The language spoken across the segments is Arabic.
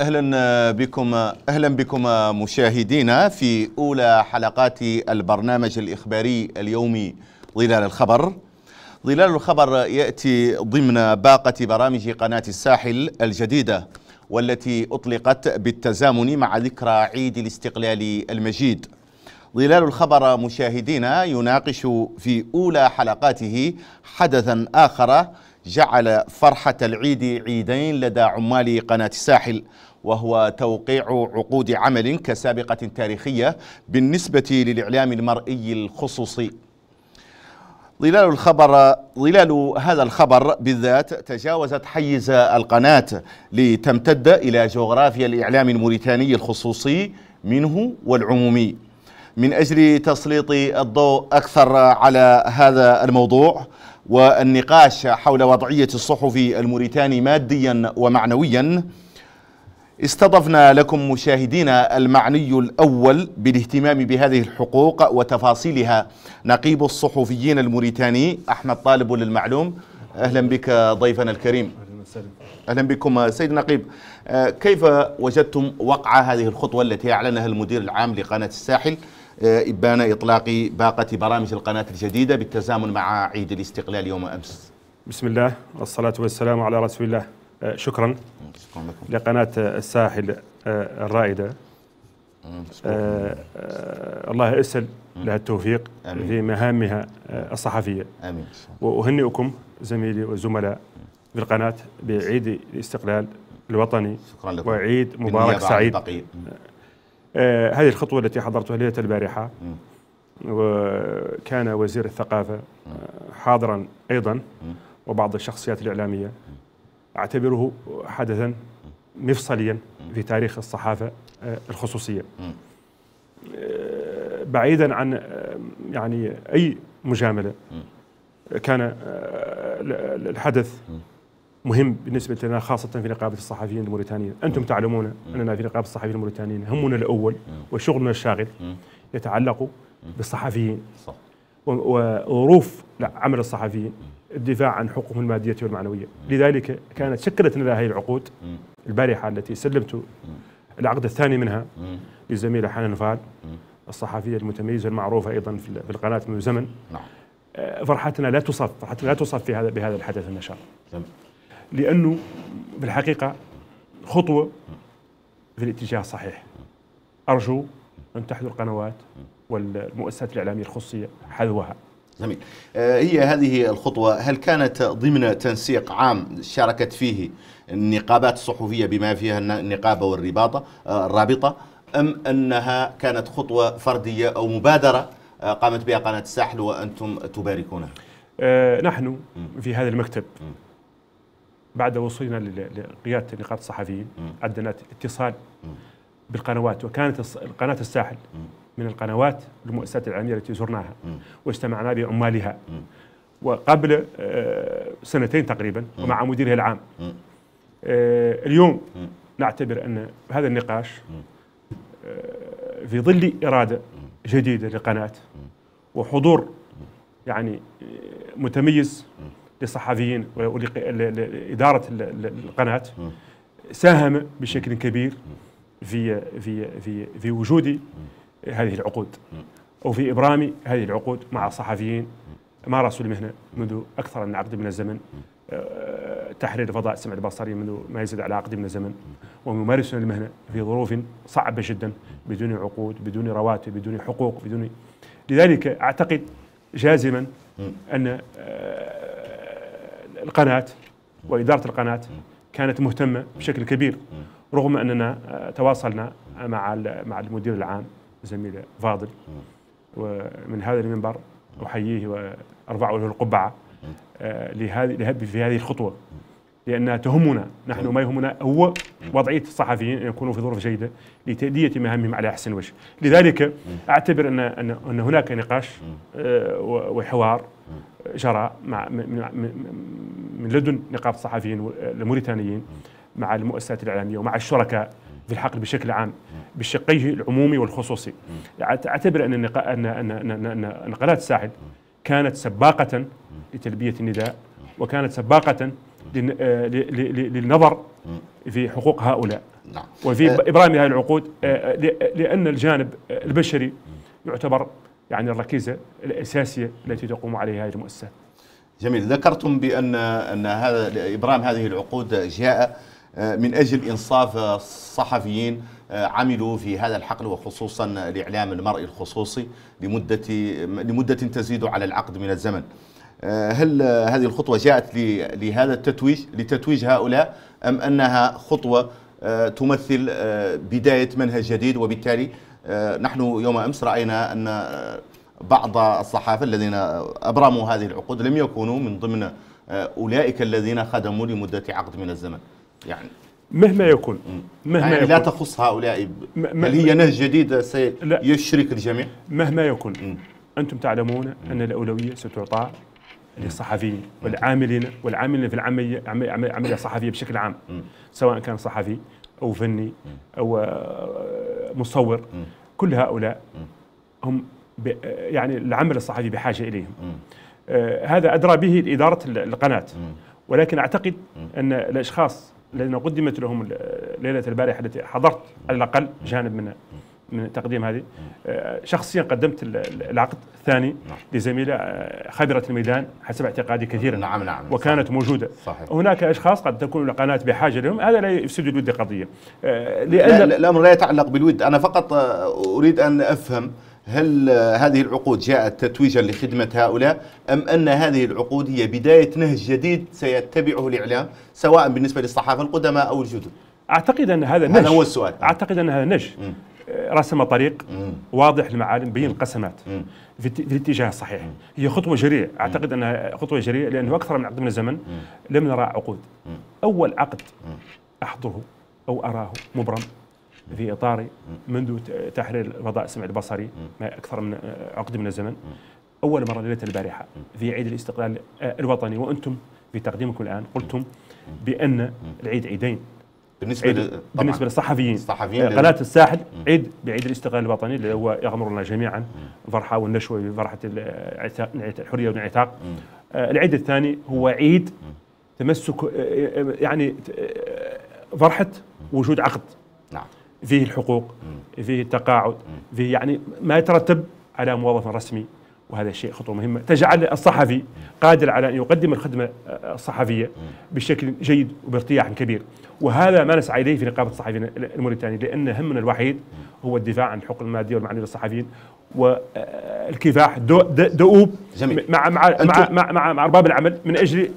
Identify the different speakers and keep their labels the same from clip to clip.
Speaker 1: أهلا بكم أهلا بكم مشاهدينا في أولى حلقات البرنامج الإخباري اليومي ظلال الخبر. ظلال الخبر يأتي ضمن باقة برامج قناة الساحل الجديدة والتي أطلقت بالتزامن مع ذكرى عيد الاستقلال المجيد. ظلال الخبر مشاهدينا يناقش في أولى حلقاته حدثا آخر جعل فرحة العيد عيدين لدى عمال قناة الساحل وهو توقيع عقود عمل كسابقة تاريخية بالنسبة للإعلام المرئي الخصوصي. ظلال الخبر ظلال هذا الخبر بالذات تجاوزت حيز القناة لتمتد إلى جغرافيا الإعلام الموريتاني الخصوصي منه والعمومي. من أجل تسليط الضوء أكثر على هذا الموضوع والنقاش حول وضعية الصحفي الموريتاني ماديا ومعنويا استضفنا لكم مشاهدينا المعني الأول بالاهتمام بهذه الحقوق وتفاصيلها نقيب الصحفيين الموريتاني أحمد طالب للمعلوم. أهلا بك ضيفنا الكريم. أهلا بكم سيد نقيب. كيف وجدتم وقع هذه الخطوة التي أعلنها المدير العام لقناة الساحل إبان إطلاق باقة برامج القناة الجديدة بالتزامن مع عيد الاستقلال يوم أمس؟
Speaker 2: بسم الله والصلاة والسلام على رسول الله. شكرا. لقناة الساحل الرائدة. الله يسأل لها التوفيق. في مهامها الصحفية. آمين. وأهنئكم زميلي والزملاء في القناة بعيد الاستقلال الوطني. شكرا لكم. وعيد مبارك سعيد. آه هذه الخطوة التي حضرتها ليلة البارحة. م. وكان وزير الثقافة آه حاضرا أيضا. م. وبعض الشخصيات الإعلامية. أعتبره حدثا مفصليا في تاريخ الصحافة آه الخصوصية. آه بعيدا عن يعني أي مجاملة. كان الحدث مهم بالنسبة لنا خاصة في نقابة الصحفيين الموريتانيين. أنتم تعلمون أننا في نقابة الصحفيين الموريتانيين همنا الأول وشغلنا الشاغل يتعلق بالصحفيين. صح. وظروف عمل الصحفيين. الدفاع عن حقوقهم المادية والمعنوية. لذلك كانت شكلت لنا هذه العقود البارحة التي سلمت العقد الثاني منها للزميلة حنان فال الصحفية المتميزة المعروفة أيضا في القناة منذ زمن. نعم. فرحتنا لا تصف فرحتنا لا تصف في هذا بهذا الحدث النشاط لأنه في الحقيقة خطوة في الاتجاه الصحيح. أرجو أن تحذو القنوات والمؤسسات الإعلامية الخصوصيه حذوها.
Speaker 1: جميل. هي هذه الخطوة. هل كانت ضمن تنسيق عام شاركت فيه النقابات الصحفية بما فيها النقابة والرباطة الرابطة أم أنها كانت خطوة فردية أو مبادرة قامت بها قناة الساحل وأنتم تباركونها؟
Speaker 2: نحن في هذا المكتب بعد وصولنا لقيادة نقابة الصحفيين عندنا اتصال بالقنوات وكانت قناة الساحل من القنوات المؤسسات الإعلامية التي زرناها واجتمعنا بعمالها وقبل سنتين تقريبا ومع مديرها العام. اليوم نعتبر أن هذا النقاش في ظل إرادة جديدة للقناة وحضور يعني متميز للصحفيين ولإدارة القناة ساهم بشكل كبير في في في في وجود هذه العقود. أو في إبرام هذه العقود مع الصحفيين مارسوا المهنة منذ أكثر من عقد من الزمن. تحرير فضاء السمع البصري منذ ما يزيد على عقد من الزمن. ويمارسون المهنة في ظروف صعبة جدا بدون عقود بدون رواتب بدون حقوق بدون لذلك أعتقد جازما أن القناة وإدارة القناة كانت مهتمة بشكل كبير رغم أننا تواصلنا مع مع المدير العام. زميل فاضل. ومن هذا المنبر أحييه وأرفع له القبعة. لهذه في هذه الخطوة. لأنها تهمنا نحن ما يهمنا هو وضعية الصحفيين أن يكونوا في ظروف جيدة لتأدية مهامهم على أحسن وجه. لذلك أعتبر أن أن أن هناك نقاش وحوار جرى مع من لدن نقابة الصحفيين الموريتانيين مع المؤسسات الإعلامية ومع الشركاء. في الحقل بشكل عام بشقيه العمومي والخصوصي أعتبر أن أن أن قناة الساحل كانت سباقة لتلبية النداء وكانت سباقة للنظر في حقوق هؤلاء نعم. وفي
Speaker 1: آه.
Speaker 2: ابرام هذه العقود آه، لأن الجانب البشري يعتبر يعني الركيزة الأساسية التي تقوم عليها هذه المؤسسات.
Speaker 1: جميل ذكرتم بان أن هذا ابرام هذه العقود جاء آه، من أجل إنصاف الصحفيين عملوا في هذا الحقل وخصوصا الاعلام المرئي الخصوصي لمده لمدة تزيد على العقد من الزمن. هل هذه الخطوة جاءت لهذا التتويج لتتويج هؤلاء أم أنها خطوة آه، تمثل آه، بداية منهج جديد وبالتالي آه، نحن يوم أمس رأينا أن بعض الصحافة الذين أبرموا هذه العقود لم يكونوا من ضمن أولئك الذين خدموا لمدة عقد من الزمن
Speaker 2: يعني. مهما يكون
Speaker 1: مهما يعني يكون لا تخص هؤلاء هل هي نهج جديد سيشرك الجميع.
Speaker 2: مهما يكون م. أنتم تعلمون أن الأولوية ستعطى للصحفيين والعاملين والعاملين في العملية عملية صحفية بشكل عام سواء كان صحفي أو فني أو آه، مصور. كل هؤلاء هم يعني العمل الصحفي بحاجة إليهم. آه، هذا أدرى به اداره القناة. ولكن أعتقد أن الأشخاص الذين قدمت لهم ليلة البارحة التي حضرت على الأقل جانب من من تقديم هذه آه، شخصيا قدمت العقد الثاني نعم. لزميلة آه، خبرة الميدان حسب اعتقادي كثيرا
Speaker 1: نعم نعم
Speaker 2: وكانت صحيح. موجودة صحيح. هناك أشخاص قد تكون القناة بحاجة لهم هذا لا يفسد الود قضية
Speaker 1: آه، لأن الأمر لا يتعلق بالود أنا فقط أريد أن أفهم هل هذه العقود جاءت تتويجا لخدمة هؤلاء أم أن هذه العقود هي بداية نهج جديد سيتبعه الإعلام سواء بالنسبة للصحافة القدماء أو الجدد؟
Speaker 2: أعتقد أن هذا
Speaker 1: نش هذا هو السؤال.
Speaker 2: أعتقد أن هذا نش رسم طريق واضح للمعالم بين القسمات. في الاتجاه الصحيح. هي خطوة جريئة. أعتقد أنها خطوة جريئة لأنه أكثر من عقد من الزمن لم نرى عقود. أول عقد أحضره أو أراه مبرم. في إطار منذ تحرير الفضاء السمعي البصري ما أكثر من عقد من الزمن. أول مرة ليلة البارحة في عيد الاستقلال الوطني وأنتم في تقديمكم الآن قلتم بأن العيد عيدين. بالنسبة عيد بالنسبة للصحفيين. الصحفيين. آه، قناة الساحل عيد بعيد الاستقلال الوطني اللي هو يغمرنا جميعا. فرحة والنشوة بفرحه الحريه والانعتاق آه، العيد الثاني هو عيد تمسك آه، يعني فرحة وجود عقد. نعم. فيه الحقوق فيه التقاعد فيه يعني ما يترتب على موظف رسمي. وهذا الشيء خطوة مهمة. تجعل الصحفي قادر على أن يقدم الخدمة الصحفية بشكل جيد وبارتياح كبير. وهذا ما نسعى إليه في نقابة الصحفيين الموريتاني لأن همنا الوحيد هو الدفاع عن الحقوق المادية والمعنويه للصحفيين والكفاح دؤوب جميل. مع مع مع, مع مع مع أرباب العمل من أجل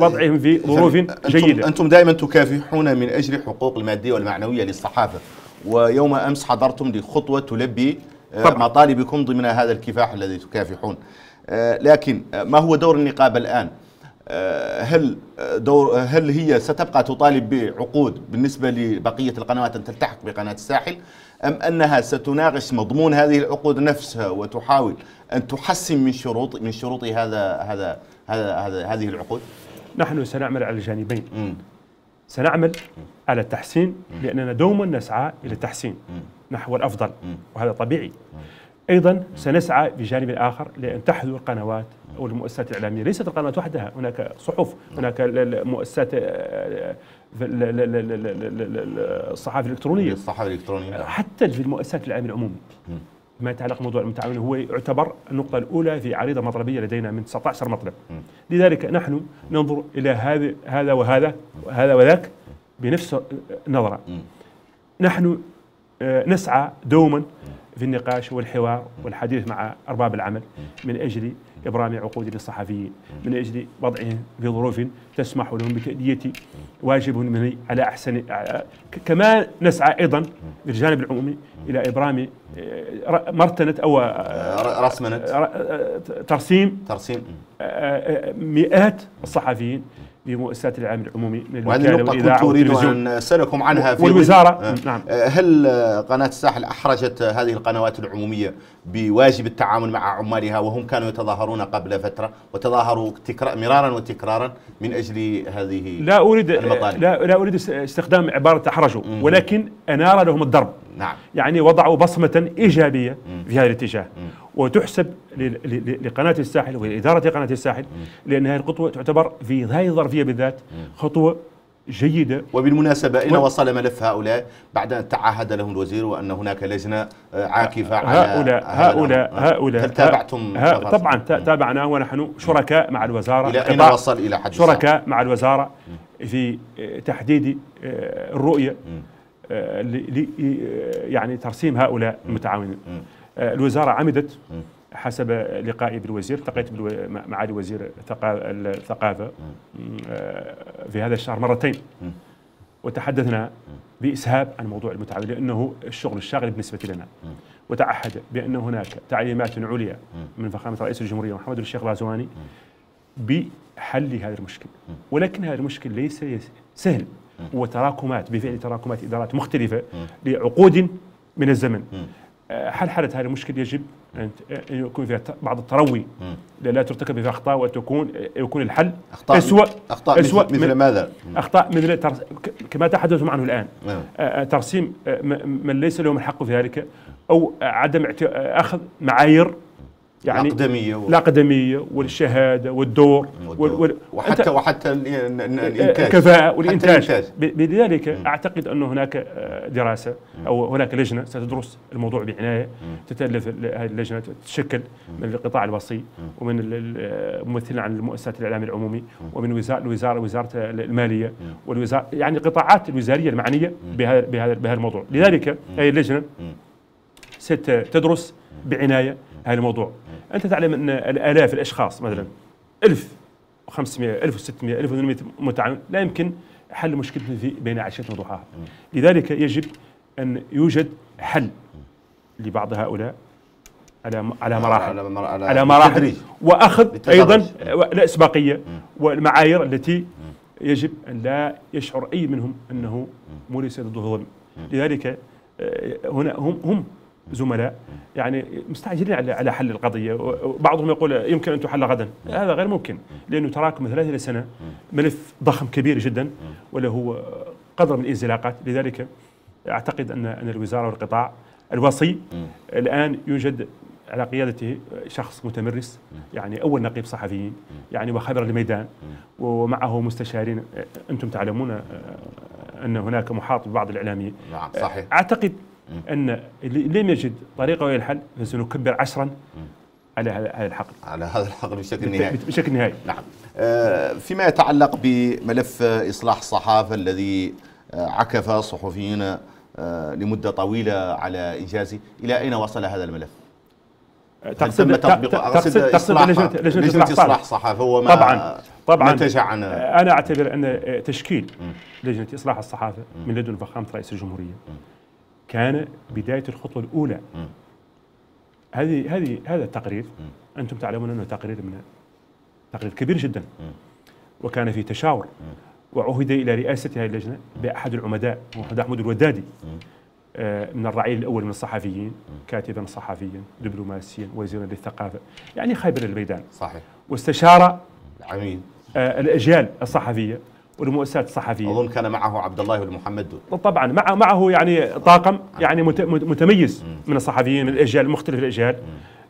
Speaker 2: وضعهم في ظروف جيدة.
Speaker 1: أنتم دائما تكافحون من أجل حقوق المادية والمعنوية للصحافة. ويوم أمس حضرتم لخطوة تلبي آه،. مطالبكم ضمن هذا الكفاح الذي تكافحون آه، لكن آه، ما هو دور النقابه الآن هل دور هل هي ستبقى تطالب بعقود بالنسبة لبقية القنوات أن تلتحق بقناة الساحل أم أنها ستناقش مضمون هذه العقود نفسها وتحاول أن تحسن من شروط من شروط هذا هذا هذا هذه العقود؟
Speaker 2: نحن سنعمل على الجانبين م. سنعمل على التحسين لأننا دوما نسعى إلى التحسين. نحو الأفضل وهذا طبيعي. أيضا سنسعى بجانب اخر لأن تحذو القنوات أو المؤسسات الإعلامية. ليست القنوات وحدها هناك صحف هناك مؤسسات الصحافة الإلكترونية.
Speaker 1: الصحافة الإلكترونية
Speaker 2: حتى في المؤسسات الإعلامية العمومي ما يتعلق بموضوع المتعاون هو يعتبر النقطة الأولى في عريضة مطلبية لدينا من 19 مطلب. لذلك نحن ننظر إلى هذا وهذا وهذا وذاك بنفس النظرة نحن آه، نسعى دوما في النقاش والحوار والحديث مع أرباب العمل من أجل إبرام عقود للصحفيين من أجل وضعهم في ظروف تسمح لهم بتأدية واجبهم على أحسن كما نسعى أيضا في الجانب العمومي إلى إبرام آه، مرتنة أو
Speaker 1: آه، رسمنة
Speaker 2: ترسيم
Speaker 1: ترسيم.
Speaker 2: مئات الصحفيين بمؤسسات العام العمومي
Speaker 1: من وهذه النقطة كنت أريد أن أسألكم عنها
Speaker 2: في والوزارة. آه. نعم.
Speaker 1: هل قناة الساحل أحرجت هذه القنوات العمومية بواجب التعامل مع عمالها وهم كانوا يتظاهرون قبل فترة وتظاهروا مرارا وتكرارا من أجل هذه
Speaker 2: لا أريد المطالب؟ لا, لا أريد استخدام عبارة أحرجوا ولكن أنار لهم الضرب. نعم. يعني وضعوا بصمة إيجابية في هذا الاتجاه. وتحسب لقناة الساحل ولإدارة قناة الساحل لأن هذه الخطوة تعتبر في هذه الظرفية بالذات خطوة جيدة
Speaker 1: وبالمناسبة أين
Speaker 2: و-
Speaker 1: وصل ملف هؤلاء بعد أن تعهد لهم الوزير وأن هناك لجنة آه، عاكفة على
Speaker 2: هؤلاء هؤلاء؟ هؤلاء
Speaker 1: هل تابعتم
Speaker 2: ها؟ طبعا تا- تابعنا ونحن شركاء مع الوزارة
Speaker 1: إلى أين وصل إلى حد؟
Speaker 2: شركاء مع الوزارة في آه، تحديد آه، الرؤية آه، ل- يعني ترسيم هؤلاء المتعاونين
Speaker 1: مم.
Speaker 2: الوزارة عمدت. حسب لقائي بالوزير التقيت معالي وزير الثقا- الثقافة آه، في هذا الشهر مرتين. وتحدثنا بإسهاب عن موضوع المتعاون لأنه الشغل الشاغل بالنسبة لنا. وتعهد بأن هناك تعليمات عليا من فخامة رئيس الجمهورية محمد الشيخ غازواني بحل هذا المشكل ولكن هذا المشكل ليس يس- سهل. هو تراكمات بفعل تراكمات إدارات مختلفة لعقود من الزمن. آه، حل حالة هذا المشكل يجب. يكون فيها بعض التروي لا ترتكب فيها أخطاء وتكون يكون الحل
Speaker 1: أخطاء
Speaker 2: أسوأ
Speaker 1: أخطاء
Speaker 2: أسوأ
Speaker 1: مثل, مثل ماذا؟
Speaker 2: أخطاء مثل كما تحدثتم عنه الآن
Speaker 1: نعم.
Speaker 2: آه، آه، ترسيم آه، من ليس لهم الحق في ذلك أو عدم أخذ معايير يعني
Speaker 1: الأقدمية و-
Speaker 2: الأقدمية والشهادة والدور وال وال
Speaker 1: وحتى وحتى ال- الإنتاج.
Speaker 2: الكفاءة والإنتاج. بذلك أعتقد أن هناك آه، دراسة أو هناك لجنة ستدرس الموضوع بعناية تتألف هذه اللجنة تتشكل من القطاع الوصي ومن ال- ال- ممثلين عن المؤسسات الإعلام العمومي ومن وزارة الوزارة وزارة المالية والوزارة يعني القطاعات الوزارية المعنية بهذا بهذا بهذا الموضوع. لذلك هذه اللجنة ستدرس بعناية هذا الموضوع. أنت تعلم أن الآلاف الأشخاص مثلا 1500 1600 1800 متعاون لا يمكن حل مشكلة في بين عشية وضحاها. لذلك يجب أن يوجد حل لبعض هؤلاء على على مراحل.
Speaker 1: على, على,
Speaker 2: على مراحل.
Speaker 1: بالتدريج.
Speaker 2: واخذ
Speaker 1: بالتدرج.
Speaker 2: أيضا الاسباقيه والمعايير التي يجب أن لا يشعر أي منهم أنه موريس ضده ظلم. لذلك آه، هنا هم هم زملاء يعني مستعجلين على على حل القضية. وبعضهم يقول يمكن أن تحل غدا. هذا غير ممكن لأنه تراكم 30 سنة ملف ضخم كبير جدا وله قدر من الانزلاقات. لذلك أعتقد ان أن الوزارة والقطاع الوصي الآن يوجد على قيادته شخص متمرس يعني أول نقيب صحفيين يعني وخبر الميدان ومعه مستشارين. أنتم تعلمون أن هناك محاط ببعض الاعلاميين
Speaker 1: نعم صحيح.
Speaker 2: أعتقد أن اللي لم يجد طريقة إلى الحل فسنكبر عشرا على هذا الحقل.
Speaker 1: على هذا الحقل بشكل نهائي.
Speaker 2: بشكل نهائي.
Speaker 1: نعم. آه، فيما يتعلق بملف إصلاح الصحافة الذي آه، عكف صحفيين آه، لمدة طويلة على إنجازه إلى أين وصل هذا الملف؟
Speaker 2: تقصد تقصد
Speaker 1: إصلاح-
Speaker 2: لجنه لجنة
Speaker 1: لجنة
Speaker 2: إصلاح
Speaker 1: إصلاح
Speaker 2: صحافة.
Speaker 1: الصحافة هو ما
Speaker 2: طبعا. طبعا
Speaker 1: نتج عن
Speaker 2: أنا أعتبر أن تشكيل لجنة إصلاح الصحافة من لدن فخامة رئيس الجمهورية. كان بداية الخطوة الأولى. هذه هذه هذا التقرير أنتم تعلمون أنه تقرير من تقرير كبير جدا. وكان في تشاور. وعهد إلى رئاسة هذه اللجنة بأحد العمداء محمد أحمد الودادي. آه، من الرعيل الأول من الصحفيين كاتبا صحفيا دبلوماسيا وزيرا للثقافة يعني خبير الميدان
Speaker 1: صحيح.
Speaker 2: واستشار
Speaker 1: العميد
Speaker 2: آه، الأجيال الصحفية. والمؤسسات الصحفية.
Speaker 1: أظن كان معه عبد الله بن محمد.
Speaker 2: طبعا مع معه يعني طاقم يعني مت- مت- متميز من الصحفيين من الإجيال مختلف الإجيال.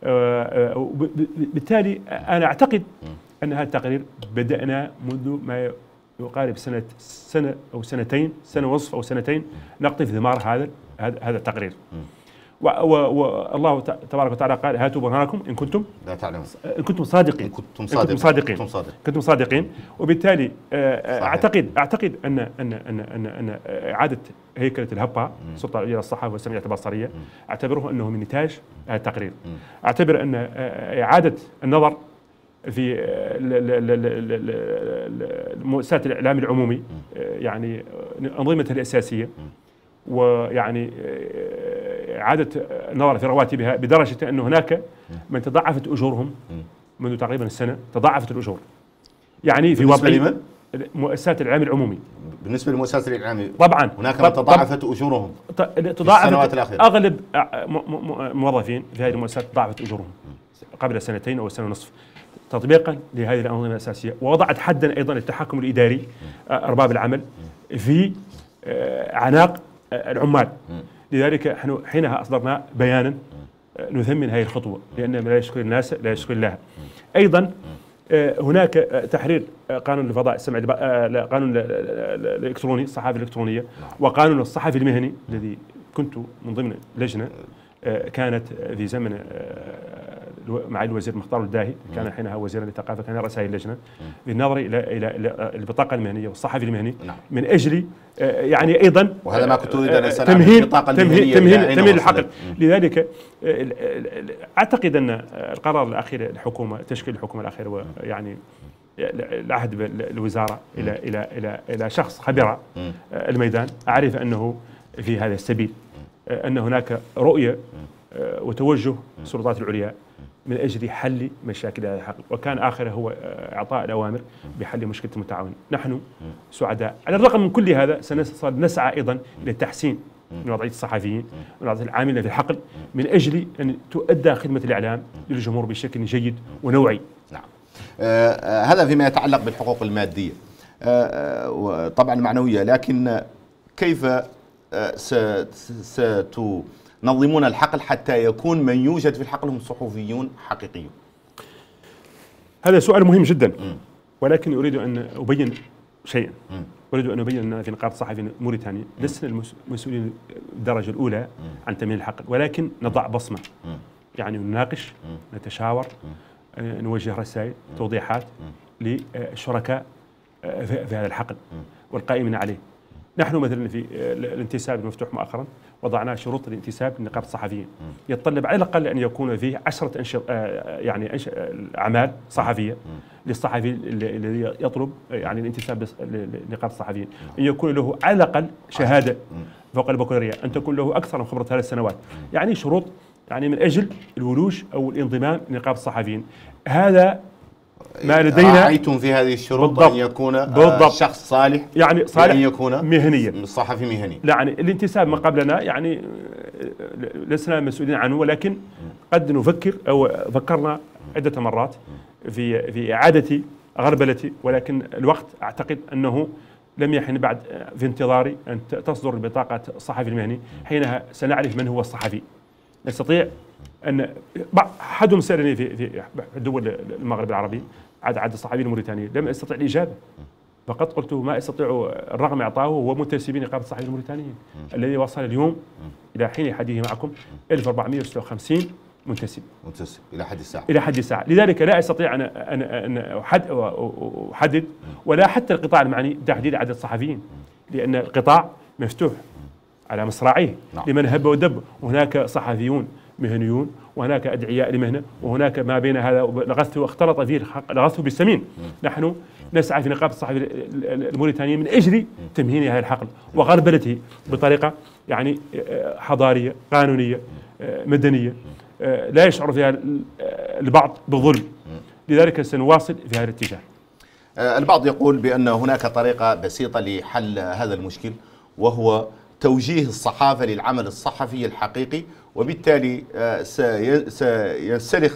Speaker 2: آه، آه، بالتالي أنا أعتقد أن هذا التقرير بدأنا منذ ما يقارب سنة سنة أو سنتين سنة ونصف أو سنتين نقطف ثمار هذا هذا التقرير. والله تبارك وتعالى قال هاتوا برهانكم إن كنتم
Speaker 1: لا تعلم
Speaker 2: إن كنتم صادقين.
Speaker 1: إن كنتم صادقين
Speaker 2: كنتم صادقين.
Speaker 1: كنتم صادق
Speaker 2: كنتم صادقين. وبالتالي آه، آه،. أعتقد أعتقد ان ان ان ان, أن إعادة هيكلة الهبة السلطه العليا للصحافه والسمعيه البصرية أعتبره أنه من نتاج هذا التقرير. أعتبر أن آه، إعادة النظر في مؤسسات الإعلام العمومي يعني أنظمتها الأساسية. ويعني اعاده النظر في رواتبها بدرجة أن هناك من تضاعفت أجورهم منذ تقريبا السنة تضاعفت الأجور. يعني في
Speaker 1: بالنسبة لمن؟
Speaker 2: مؤسسات الإعلام العمومي.
Speaker 1: بالنسبة للمؤسسات الإعلامية
Speaker 2: طبعا.
Speaker 1: هناك من تضاعفت أجورهم
Speaker 2: تضاعفت
Speaker 1: السنوات الأخيرة.
Speaker 2: م- موظفين في هذه المؤسسات تضاعفت أجورهم قبل سنتين أو سنة ونصف تطبيقا لهذه الأنظمة الأساسية. ووضعت حدا أيضا للتحكم الإداري آه، أرباب العمل في آه، اعناق آه، العمال. لذلك نحن حينها أصدرنا بيانا آه، نثمن هذه الخطوة لأن لا يشكر الناس لا يشكر الله. أيضا آه، هناك آه، تحرير قانون الفضاء لا، قانون ال- ال- ال- الالكتروني الصحافة الإلكترونية وقانون الصحفي المهني الذي كنت من ضمن لجنة كانت في زمن آه، معالي الوزير مختار الداهي كان حينها وزيرا للثقافه كان رئيس هذه اللجنة بالنظر إلى إلى إلى البطاقة المهنية والصحفي المهني
Speaker 1: نعم.
Speaker 2: من أجل آه، يعني أيضا
Speaker 1: وهذا ما كنت أريد أن
Speaker 2: آه،
Speaker 1: المهنية
Speaker 2: تمهيد,
Speaker 1: إلى أين
Speaker 2: تمهيد
Speaker 1: وصلت؟
Speaker 2: الحقل. لذلك آه، أعتقد أن آه، القرار الأخير الحكومة تشكيل الحكومة الاخير هو يعني العهد بالوزاره إلى إلى إلى إلى شخص خبير آه، الميدان. أعرف أنه في هذا السبيل آه، أن هناك رؤية آه، وتوجه السلطات العليا من أجل حل مشاكل هذا الحقل وكان آخره هو آه، إعطاء الأوامر بحل مشكلة المتعاون. نحن سعداء. على الرغم من كل هذا سنصل نسعى أيضا إلى التحسين من وضعية الصحفيين من وضعية العاملين في الحقل من أجل أن تؤدى خدمة الإعلام للجمهور بشكل جيد ونوعي.
Speaker 1: نعم. آه، آه، هذا فيما يتعلق بالحقوق المادية. آه، آه، وطبعا المعنوية لكن كيف ستنظمون الحقل حتى يكون من يوجد في الحقل هم صحفيون حقيقيون.
Speaker 2: هذا سؤال مهم جدا. ولكن أريد أن أبين شيئا. أريد أن أبين أن في نقابه الصحفيين موريتانيا لسنا المسؤولين الدرجة الأولى عن تامين الحقل. ولكن نضع بصمة. يعني نناقش نتشاور آه، نوجه رسائل توضيحات للشركاء آه، في هذا الحقل. والقائمين عليه. نحن مثلا في آه، الانتساب المفتوح مؤخرا وضعنا شروط الانتساب لنقابة الصحفيين. يتطلب على الأقل أن يكون فيه عشرة أنشط آه، يعني أنش... آه، أعمال صحفية للصحفي الذي يطلب يعني الانتساب لنقابة الصحفيين. أن يكون له على الأقل شهادة فوق البكالوريا. أن تكون له أكثر من خبرة ثلاث سنوات. يعني شروط يعني من أجل الولوج أو الانضمام لنقابة الصحفيين. هذا ما لدينا
Speaker 1: راعيتم في هذه الشروط
Speaker 2: بالضبط.
Speaker 1: أن يكون آه،
Speaker 2: بالضبط.
Speaker 1: شخص صالح
Speaker 2: يعني صالح
Speaker 1: يكون
Speaker 2: مهنيا
Speaker 1: صحفي مهني
Speaker 2: يعني الانتساب من قبلنا يعني آه، لسنا مسؤولين عنه ولكن قد نفكر أو فكرنا عدة مرات في في إعادة غربلته ولكن الوقت أعتقد أنه لم يحن بعد آه، في انتظار أن ت- تصدر بطاقة الصحفي المهني حينها سنعرف من هو الصحفي نستطيع أن أحدهم سالني في في دول المغرب العربي عاد عاد الصحفيين الموريتانيين لم استطع الإجابة. فقد قلت ما استطيع الرقم أعطاه هو منتسبين نقابه الصحفيين الموريتانيين الذي وصل اليوم إلى حين حديثي معكم 1456 منتسب.
Speaker 1: متسم إلى حد الساعة.
Speaker 2: إلى حد الساعة. لذلك لا أستطيع ان ان أن أحدد ولا حتى القطاع المعني تحديد عدد الصحفيين لأن القطاع مفتوح على مصراعيه
Speaker 1: نعم.
Speaker 2: لمن هب ودب. وهناك صحفيون مهنيون وهناك أدعياء لمهنة وهناك ما بين هذا لغثه واختلط فيه الحق- لغثه بالسمين. نحن نسعى في نقابه الصحفي ال- ال- الموريتانيه من أجل تمهين هذا الحقل وغربلته بطريقة يعني آه، حضارية قانونية آه، مدنية آه، لا يشعر فيها ال- البعض بالظلم. لذلك سنواصل في هذا الاتجاه.
Speaker 1: البعض يقول بأن هناك طريقة بسيطة لحل هذا المشكل وهو توجيه الصحافة للعمل الصحفي الحقيقي وبالتالي آه، سي- سينسلخ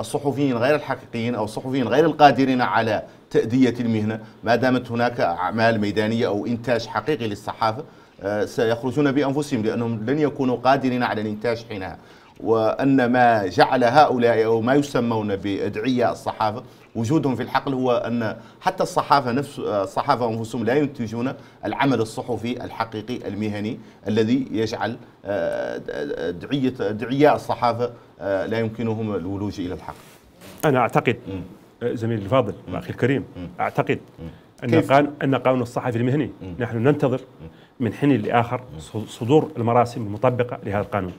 Speaker 1: الصحفيين غير الحقيقيين أو الصحفيين غير القادرين على تأدية المهنة. ما دامت هناك أعمال ميدانية أو إنتاج حقيقي للصحافة آه، سيخرجون بأنفسهم لأنهم لن يكونوا قادرين على الإنتاج حينها. وأن ما جعل هؤلاء أو ما يسمون بأدعياء الصحافة وجودهم في الحقل هو أن حتى الصحافة نفس الصحافة أنفسهم لا ينتجون العمل الصحفي الحقيقي المهني الذي يجعل آه، أدعية أدعياء الصحافة آه، لا يمكنهم الولوج إلى الحقل.
Speaker 2: أنا أعتقد آه، زميلي الفاضل واخي الكريم أعتقد أن
Speaker 1: كيف؟
Speaker 2: قانون أن قانون الصحفي المهني نحن ننتظر من حين لآخر ص- صدور المراسم المطبقة لهذا القانون.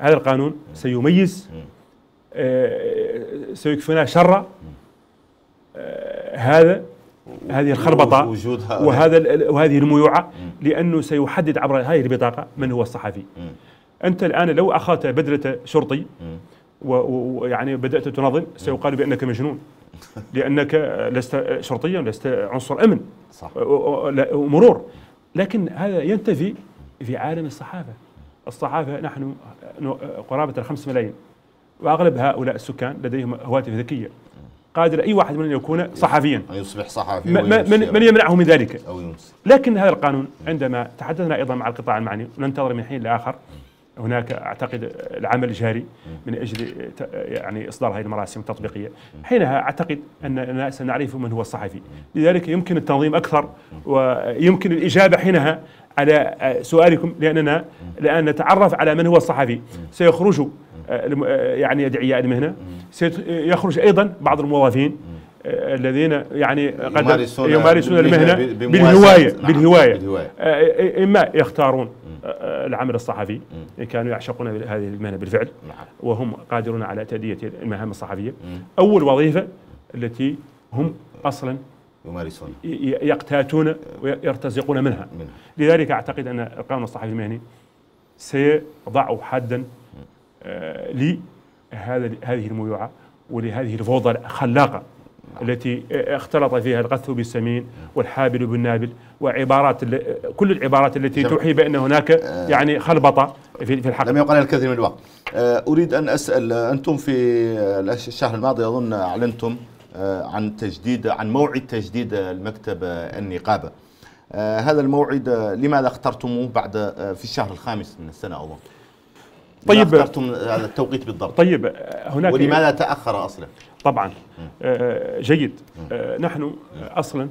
Speaker 2: هذا القانون سيميز آه، سيكفينا شر هذا هذه الخربطة
Speaker 1: وجود هؤلاء.
Speaker 2: وهذا وهذه الميوعة لأنه سيحدد عبر هذه البطاقة من هو الصحفي. أنت الآن لو أخذت بدله شرطي ويعني بدأت تنظم سيقال بأنك مجنون. لأنك لست شرطيا لست عنصر أمن.
Speaker 1: صح.
Speaker 2: ومرور لكن هذا ينتفي في عالم الصحافة. الصحافة نحن قرابة الخمس ملايين. وأغلب هؤلاء السكان لديهم هواتف ذكية. قادر أي واحد منهم يكون صحفيا.
Speaker 1: أن يصبح صحفي
Speaker 2: من من يمنعه من ذلك.
Speaker 1: أو ينسى
Speaker 2: لكن هذا القانون عندما تحدثنا أيضا مع القطاع المعني وننتظر من حين لآخر. هناك أعتقد العمل جاري من أجل يعني إصدار هذه المراسم التطبيقية. حينها أعتقد اننا سنعرف من هو الصحفي. لذلك يمكن التنظيم أكثر ويمكن الإجابة حينها على سؤالكم لأننا الآن نتعرف على من هو الصحفي. سيخرج يعني أدعياء المهنة. سيخرج أيضا بعض الموظفين الذين يعني قد يمارسون, يمارسون المهنة بالهواية بالهواية. إما يختارون العمل الصحفي. إن كانوا يعشقون هذه المهنة بالفعل. نعم. وهم قادرون على تأدية المهام الصحفية. أول وظيفة التي هم أصلا يمارسون يقتاتون ويرتزقون منها. منها. لذلك أعتقد أن القانون الصحفي المهني سيضع حدا آه لهذا هذه الميوعة ولهذه الفوضى الخلاقة التي اختلط فيها الغث بالسمين والحابل بالنابل وعبارات كل العبارات التي توحي بأن هناك آه. يعني خلبطة في في الحق
Speaker 1: لم يقل الكثير من الوقت. آه، أريد أن أسأل أنتم في الشهر الماضي أظن أعلنتم آه، عن تجديد عن موعد تجديد المكتب النقابه هذا الموعد لماذا اخترتموه بعد في الشهر الخامس من السنة اظن طيب. اخترتم هذا التوقيت بالضبط؟
Speaker 2: طيب هناك
Speaker 1: ولماذا تأخر أصلا؟
Speaker 2: طبعا. آه، جيد. آه، نحن أصلا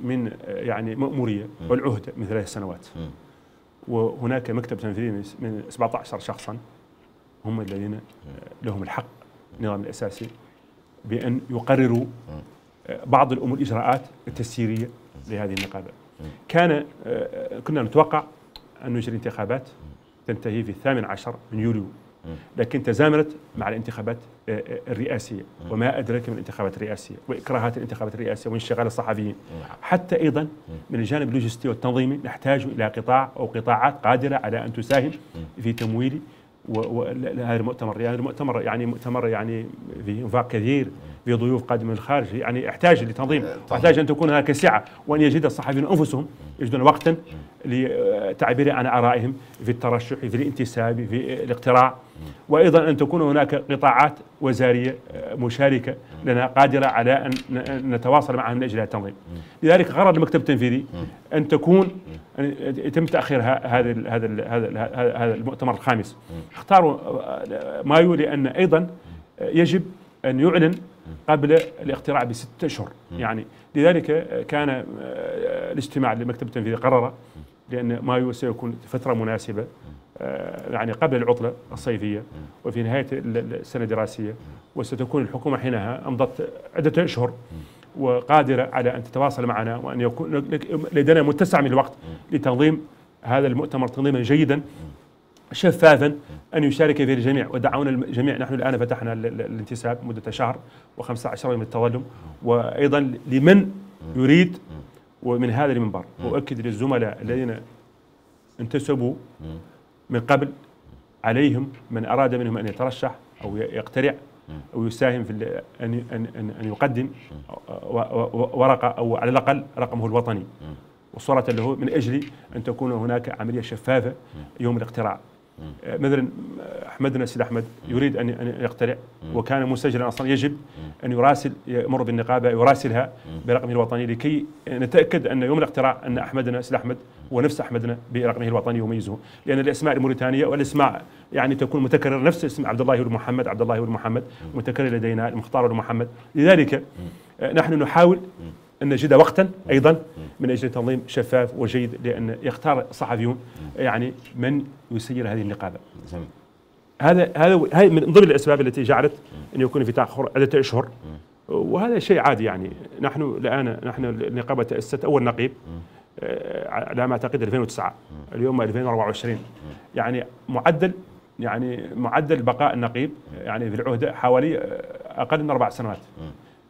Speaker 2: من يعني مأمورية والعهدة من ثلاث سنوات. وهناك مكتب تنفيذي من 17 شخصا هم الذين لهم الحق النظام الأساسي. بأن يقرروا بعض الأمور الإجراءات التسييرية لهذه النقابة كان كنا نتوقع أن نجري انتخابات تنتهي في الثامن عشر من يوليو لكن تزامنت مع الانتخابات آه، آه، الرئاسية وما أدراك من الانتخابات الرئاسية وإكراهات الانتخابات الرئاسية وانشغال الصحفيين. حتى أيضا من الجانب اللوجستي والتنظيمي نحتاج إلى قطاع أو قطاعات قادرة على أن تساهم في تمويل وهذا المؤتمر يعني المؤتمر يعني مؤتمر يعني في انفاق كثير. في ضيوف قادمه من الخارج. يعني يحتاج لتنظيم ويحتاج أن تكون هناك سعة وأن يجد الصحفيون أنفسهم يجدون وقتا للتعبير عن آرائهم في الترشح في الانتساب في الاقتراع. وأيضا أن تكون هناك قطاعات وزارية مشاركة لنا قادرة على أن نتواصل معها من أجل التنظيم. لذلك قرر المكتب التنفيذي أن تكون يتم تأخير هذا هذا هذا هذا المؤتمر الخامس. اختاروا مايو لأن أيضا يجب أن يعلن قبل الاقتراع بستة أشهر. يعني لذلك كان آه، الاجتماع للمكتب التنفيذي قرر لأن مايو سيكون فترة مناسبة آه، يعني قبل العطلة الصيفية وفي نهاية السنة الدراسية. وستكون الحكومة حينها أمضت عدة أشهر وقادرة على أن تتواصل معنا وأن يكون لدينا متسع من الوقت لتنظيم هذا المؤتمر تنظيما جيدا. شفافا أن يشارك فيه الجميع ودعونا الجميع نحن الآن فتحنا الانتساب مدة شهر و15 يوم التظلم وأيضا لمن يريد ومن هذا المنبر اؤكد للزملاء الذين انتسبوا من قبل عليهم من أراد منهم أن يترشح أو يقترع أو يساهم في أن ان ان يقدم ورقة أو على الأقل رقمه الوطني. وصورة له من أجل أن تكون هناك عملية شفافة يوم الاقتراع. مثلا احمدنا سيد أحمد يريد أن أن يقترع وكان مسجلا أصلا يجب أن يراسل يمر بالنقابة يراسلها برقمه الوطني لكي نتأكد أن يوم الاقتراع أن احمدنا سيد أحمد هو نفس احمدنا برقمه الوطني وميزه لأن الأسماء الموريتانية والأسماء يعني تكون متكررة نفس اسم عبد الله بن محمد عبد الله بن محمد متكرر لدينا المختار بن محمد. لذلك نحن نحاول أن نجد وقتا أيضا من أجل تنظيم شفاف وجيد لأن يختار الصحفيون يعني من يسير هذه النقابة. هذا هذا هذه من ضمن الأسباب التي جعلت أن يكون في تأخر عدة أشهر. وهذا شيء عادي يعني. نحن الآن نحن النقابة تأسست أول نقيب آه، على ما أعتقد 2009 اليوم 2024 يعني معدل يعني معدل بقاء النقيب يعني في العهدة حوالي آه، أقل من أربع سنوات.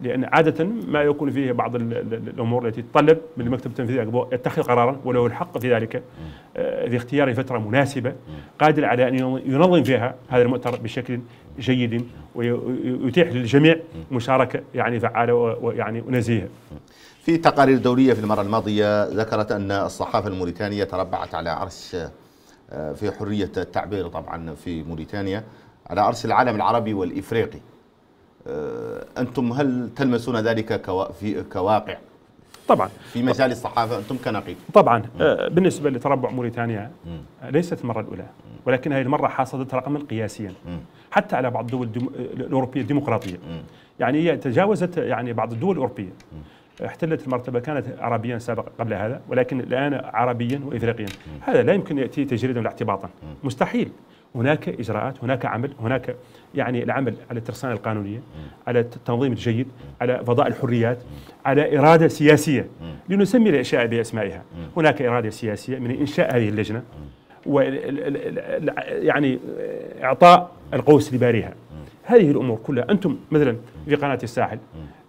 Speaker 2: لأن عادة ما يكون فيه بعض الأمور التي تطلب من المكتب التنفيذي يتخذ قرارا وله الحق في ذلك آه، في اختيار فترة مناسبة قادر على أن ينظم فيها هذا المؤتمر بشكل جيد ويتيح للجميع مشاركة يعني فعالة ويعني ونزيهه.
Speaker 1: في تقارير دوليه في المرة الماضية ذكرت أن الصحافة الموريتانية تربعت على عرش آه، في حرية التعبير طبعا في موريتانيا على عرش العالم العربي والإفريقي. آه، أنتم هل تلمسون ذلك في كواقع؟
Speaker 2: طبعا.
Speaker 1: في مجال الصحافة أنتم كنقيب.
Speaker 2: طبعا. آه، بالنسبة لتربع موريتانيا آه، ليست المرة الأولى ولكن هذه المرة حصدت رقما قياسيا. حتى على بعض الدول الأوروبية الديمقراطية. يعني هي تجاوزت يعني بعض الدول الأوروبية. احتلت المرتبة كانت عربيا سابقا قبل هذا ولكن الآن عربيا وإفريقيا. هذا لا يمكن يأتي تجريدا ولا اعتباطا مستحيل. هناك إجراءات هناك عمل هناك يعني العمل على الترسانة القانونية على التنظيم الجيد على فضاء الحريات على إرادة سياسية لنسمي الأشياء بأسمائها. هناك إرادة سياسية من إنشاء هذه اللجنة و يعني إعطاء القوس لبارها هذه الأمور كلها أنتم مثلا في قناة الساحل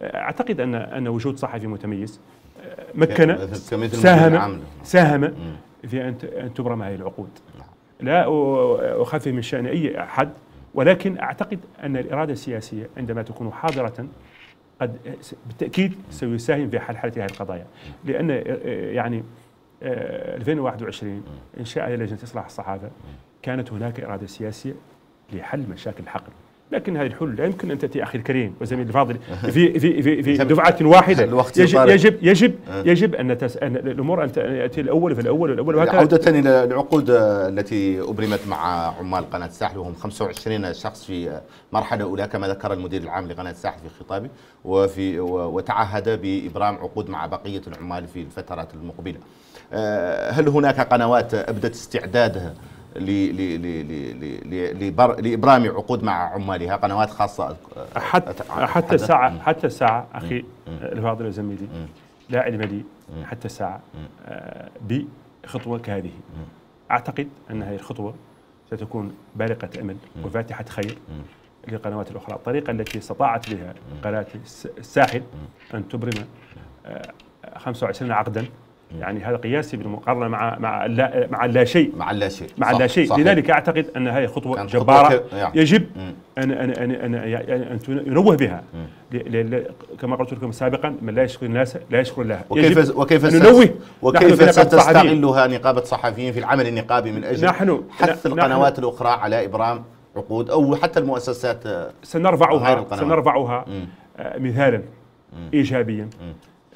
Speaker 2: أعتقد أن أن وجود صحفي متميز مكن ساهم. ساهم في أن تبرم هذه العقود. لا أ- اخفف من شأن أي أحد ولكن أعتقد أن الإرادة السياسية عندما تكون حاضرة قد بالتأكيد سيساهم في حل حل هذه القضايا. آه، يعني آه، 2021 إنشاء لجنة إصلاح الصحافة كانت هناك إرادة سياسية لحل مشاكل الحقل. لكن هذه الحلول لا يمكن أن تأتي أخي الكريم وزميلي الفاضل في في في في دفعة واحدة
Speaker 1: الوقت
Speaker 2: يجب. يجب يجب يجب أن تس... أن الأمور أن تأتي الأول في الأول والأول وهكذا
Speaker 1: عودة إلى العقود التي أبرمت مع عمال قناة الساحل وهم 25 شخص في مرحلة أولى كما ذكر المدير العام لقناة الساحل في خطابه وفي وتعهد بإبرام عقود مع بقية العمال في الفترات المقبلة. آه، هل هناك قنوات أبدت استعدادها ل- ل- ل- ل- ل- لبر- لإبرام عقود مع عمالها قنوات خاصة آه،
Speaker 2: حتى حتى؟ الساعة حتى الساعة أخي الفاضل وزميلي لا علم لي حتى الساعة آه، بخطوة كهذه. أعتقد أن هذه الخطوة ستكون بالغة امل وفاتحة خير للقنوات الأخرى. الطريقة التي استطاعت بها قناة الس- الساحل أن تبرم آه، 25 عقدا يعني هذا قياسي بالمقارنة مع مع اللا مع اللا شيء
Speaker 1: مع لا شيء
Speaker 2: مع
Speaker 1: صح-
Speaker 2: لا شيء. لذلك أعتقد أن هذه
Speaker 1: خطوة خطوة
Speaker 2: جبارة
Speaker 1: ك- يعني.
Speaker 2: يجب
Speaker 1: مم.
Speaker 2: ان ان ان ان, يعني أن ينوه بها ل- ل- ل- كما قلت لكم سابقا من لا يشكر الناس لا يشكر الله
Speaker 1: وكيف وكيف
Speaker 2: أن ننوه
Speaker 1: وكيف. ستستغلها نقابة الصحفيين في العمل النقابي من أجل
Speaker 2: نحن-
Speaker 1: حث
Speaker 2: نحن-
Speaker 1: القنوات الأخرى على إبرام عقود أو حتى المؤسسات
Speaker 2: سنرفعها. سنرفعها
Speaker 1: مم.
Speaker 2: آه، مثالا ايجابيا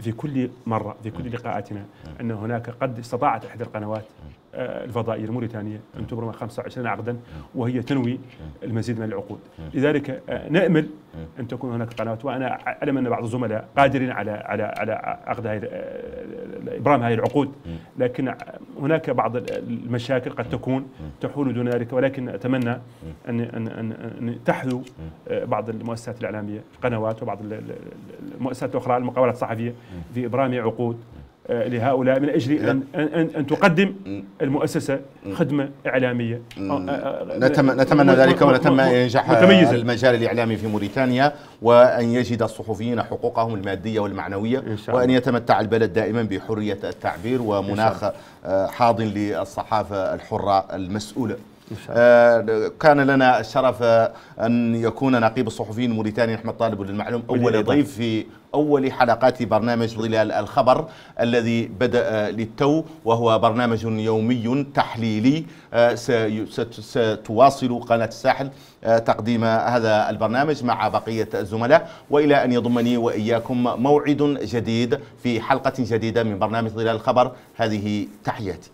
Speaker 2: في كل مرة في كل لقاءاتنا أن هناك قد استطاعت إحدى القنوات الفضائية الموريتانية أن تبرم 25 عقدا وهي تنوي المزيد من العقود. لذلك آه، نأمل أن تكون هناك قنوات وأنا أعلم أن بعض الزملاء قادرين على على على عقد هذه آه، إبرام هذه العقود. لكن هناك بعض المشاكل قد تكون تحول دون ذلك ولكن أتمنى أن أن أن, أن تحذو آه، بعض المؤسسات الإعلامية القنوات وبعض ال- ال- المؤسسات الأخرى المقاولات الصحفية في إبرام عقود. آه، لهؤلاء من أجل ان ان ان, تقدم المؤسسة خدمة إعلامية. آه، آه،
Speaker 1: نتم- نتمنى ذلك ونتمنى
Speaker 2: متميزة.
Speaker 1: المجال الإعلامي في موريتانيا وأن يجد الصحفيين حقوقهم
Speaker 2: شاء
Speaker 1: وأن
Speaker 2: الله.
Speaker 1: يتمتع البلد دائما بحرية التعبير ومناخ آه، حاضن المسؤولة
Speaker 2: إن شاء
Speaker 1: آه، كان لنا الشرف آه، أن يكون نقيب الصحفيين الموريتاني أحمد طالب للمعلوم. أول. ضيف في أول حلقات برنامج ظلال الخبر الذي بدأ للتو وهو برنامج يومي تحليلي. آه، ستواصل قناة الساحل آه، تقديم هذا البرنامج مع بقية الزملاء. وإلى أن يضمني وإياكم موعد جديد في حلقة جديدة من برنامج ظلال الخبر. هذه تحياتي.